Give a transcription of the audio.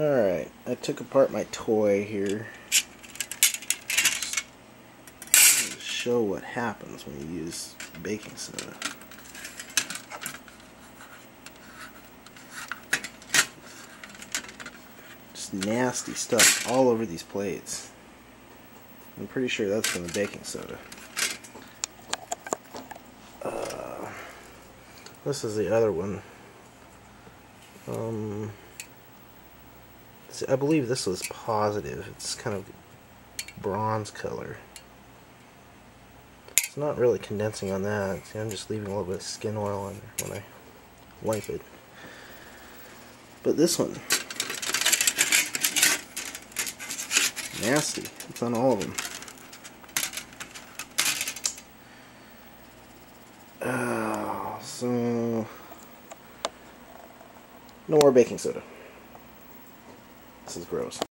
Alright, I took apart my toy here. Show what happens when you use baking soda. Just nasty stuff all over these plates. I'm pretty sure that's from the baking soda. Uh, this is the other one. Um, I believe this was positive. It's kind of bronze color. It's not really condensing on that. See, I'm just leaving a little bit of skin oil on there when I wipe it. But this one, nasty. It's on all of them. Oh, so no more baking soda. This is gross.